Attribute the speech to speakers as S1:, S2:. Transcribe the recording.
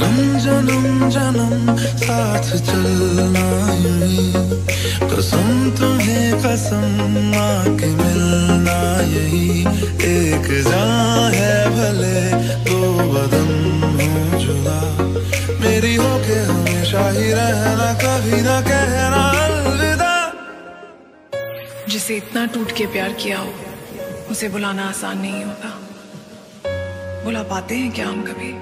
S1: नम जन्म जन्म साथ चलना यही। कसम तुम्हें कसम माँ के मिलना यही। एक जान है भले दो बदन हो जुदा। मेरी हो के हमेशा ही रहना, कभी ना कहना अलविदा।
S2: जिसे इतना टूट के प्यार किया हो, उसे बुलाना आसान नहीं होता। बुला पाते हैं क्या हम कभी?